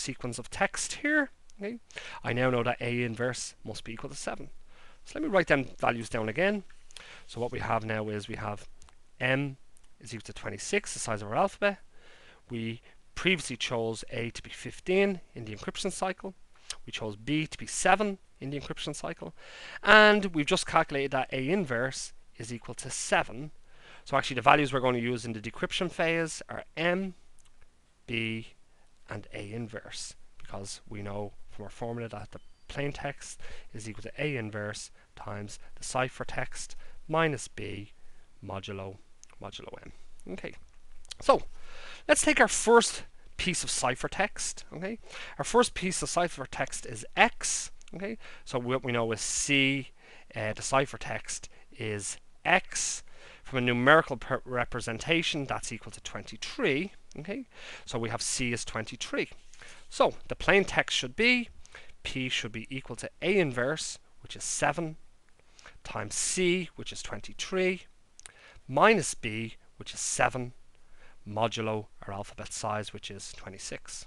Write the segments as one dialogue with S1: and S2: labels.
S1: sequence of text here, okay, I now know that A inverse must be equal to 7. So let me write them values down again. So what we have now is we have M is equal to 26, the size of our alphabet. We previously chose A to be 15 in the encryption cycle. We chose B to be 7 in the encryption cycle. And we've just calculated that A inverse is equal to 7. So actually the values we're going to use in the decryption phase are M, B, and A inverse. Because we know from our formula that the plain text is equal to A inverse times the ciphertext minus B modulo modulo M. Okay, so let's take our first piece of ciphertext. Okay, our first piece of ciphertext is X. Okay, so what we know is C, uh, the ciphertext is X. From a numerical representation, that's equal to 23. Okay, so we have C is 23. So the plain text should be P should be equal to A inverse, which is 7, times C, which is 23, minus B, which is 7, modulo our alphabet size, which is 26.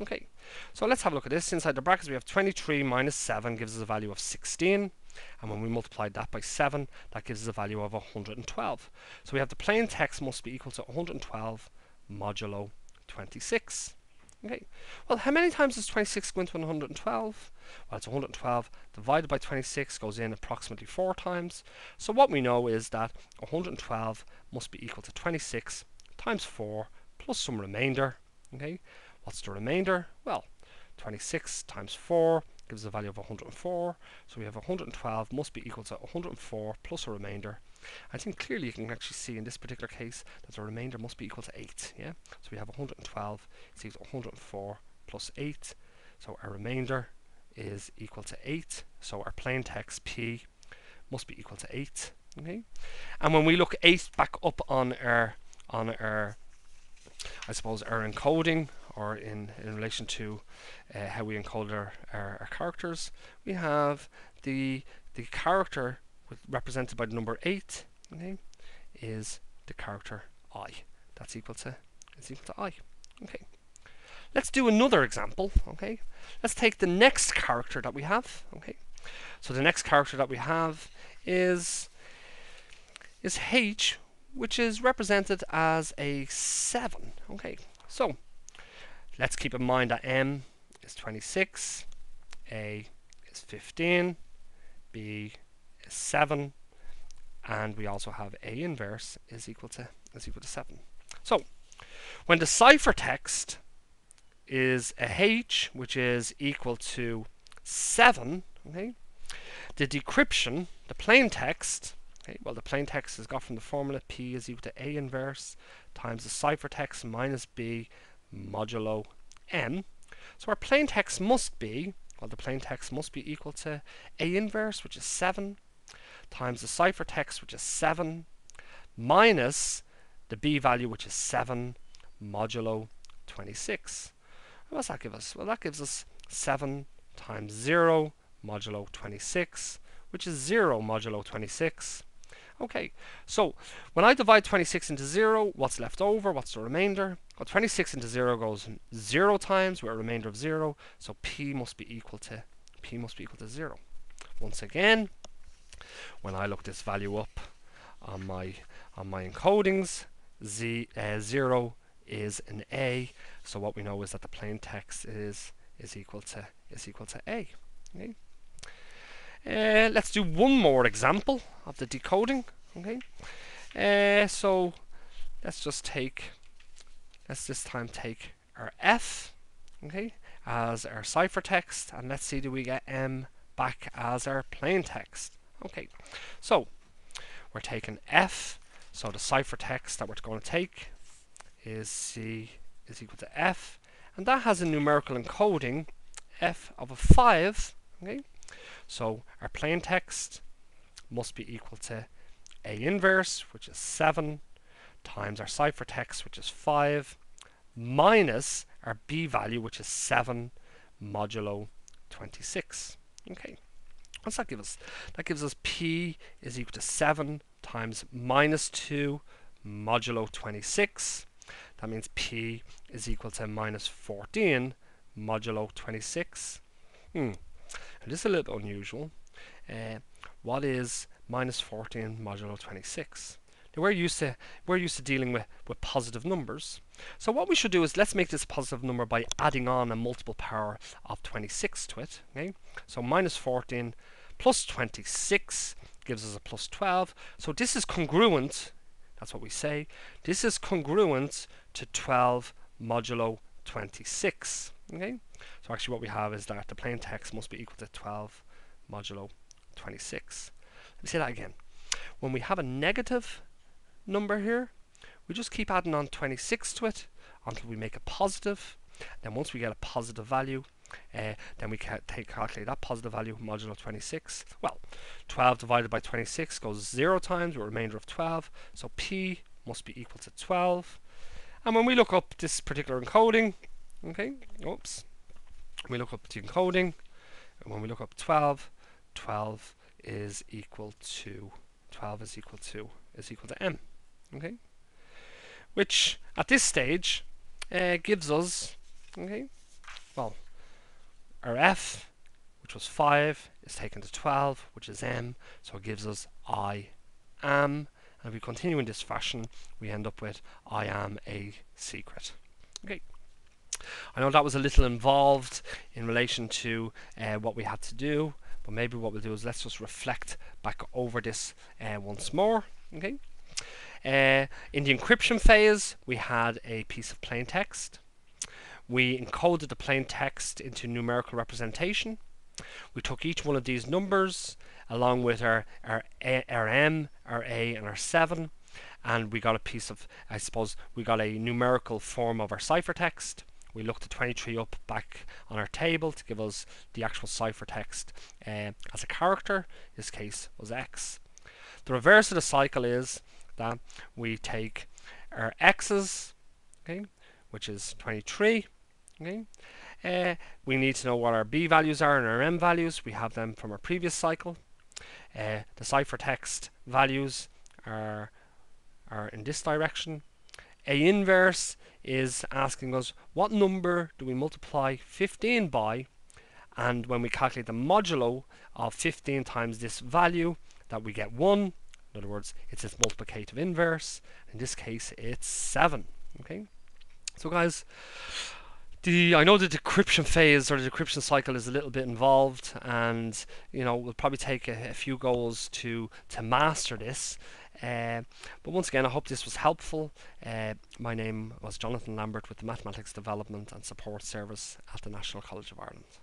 S1: Okay, so let's have a look at this. Inside the brackets, we have 23 minus 7 gives us a value of 16. And when we multiply that by 7, that gives us a value of 112. So we have the plain text must be equal to 112 modulo 26. Okay, well, how many times does 26 go into 112? Well, it's 112 divided by 26 goes in approximately 4 times. So what we know is that 112 must be equal to 26 times 4 plus some remainder. Okay, what's the remainder? Well, 26 times 4 gives a value of 104. So we have 112 must be equal to 104 plus a remainder. I think clearly you can actually see in this particular case that the remainder must be equal to 8. Yeah. So we have 112 is equal to 104 plus 8. So our remainder is equal to 8. So our plain text P must be equal to 8. Okay. And when we look 8 back up on our on our I suppose our encoding or in, in relation to uh, how we encode our, our, our, characters, we have the the character with, represented by the number 8 okay, is the character i. That's equal to is equal to i. Okay. Let's do another example. Okay. Let's take the next character that we have. Okay. So the next character that we have is is h, which is represented as a 7. Okay. So let's keep in mind that m is 26, a is 15, b is 7, and we also have a inverse is equal to is equal to 7. So when the ciphertext is a h, which is equal to 7, okay, the decryption, the plain text, okay, well the plain text is got from the formula p is equal to a inverse times the ciphertext minus b modulo m. So our plain text must be, well the plain text must be equal to a inverse, which is 7, times the ciphertext, which is 7, minus the b value, which is 7, modulo 26. What does that give us? Well, that gives us 7 times 0 modulo 26, which is 0 modulo 26. Okay, so when I divide 26 into 0, what's left over? What's the remainder? Well, 26 into 0 goes 0 times with a remainder of 0, so p must be equal to p must be equal to 0. Once again, when I look this value up on my on my encodings, z uh, 0 is an a, so what we know is that the plain text is is equal to is equal to a. Okay. Uh, let's do one more example of the decoding. Okay. Uh, so let's just take let's this time take our f okay as our ciphertext and let's see do we get m back as our plain text. Okay. So we're taking f so the ciphertext that we're going to take is c is equal to f and that has a numerical encoding f of a 5 okay so our plain text must be equal to A inverse, which is 7, times our ciphertext, which is 5, minus our B value, which is 7, modulo 26. Okay. What's that give us? That gives us P is equal to 7 times minus 2 modulo 26. That means P is equal to minus 14 modulo 26. Hmm. This is a little unusual. Uh, what is minus 14 modulo 26? Now we're used to we're used to dealing with, with positive numbers. So what we should do is let's make this a positive number by adding on a multiple power of 26 to it. Okay? So minus 14 plus 26 gives us a plus 12. So this is congruent, that's what we say, this is congruent to 12 modulo 26. Okay? So actually what we have is that the plain text must be equal to 12 modulo 26. Let me say that again. When we have a negative number here, we just keep adding on 26 to it until we make a positive. Then once we get a positive value, uh, then we can take calculate that positive value modulo 26. Well, 12 divided by 26 goes 0 times, a remainder of 12. So P must be equal to 12. And when we look up this particular encoding, okay, oops, we look up the encoding, and when we look up 12, 12 is equal to 12 is equal to is equal to m okay which at this stage uh, gives us okay well our f which was 5 is taken to 12 which is m so it gives us i am and if we continue in this fashion we end up with I am a secret okay I know that was a little involved in relation to uh, what we had to do but maybe what we'll do is let's just reflect back over this uh, once more. Okay. Uh, in the encryption phase, we had a piece of plain text. We encoded the plain text into numerical representation. We took each one of these numbers along with our, our, a, our M, our A, and our 7, and we got a piece of, I suppose, we got a numerical form of our ciphertext we looked at 23 up back on our table to give us the actual ciphertext uh, as a character. This case was X. The reverse of the cycle is that we take our X's, okay, which is 23, okay. Uh, we need to know what our B values are and our M values. We have them from our previous cycle. Uh, the ciphertext values are are in this direction. A inverse is asking us what number do we multiply 15 by and when we calculate the modulo of 15 times this value that we get 1 in other words it's its multiplicative inverse in this case it's 7 okay so guys the I know the decryption phase or the decryption cycle is a little bit involved and you know we'll probably take a, a few goals to to master this uh, but once again, I hope this was helpful. Uh, my name was Jonathan Lambert with the Mathematics Development and Support Service at the National College of Ireland.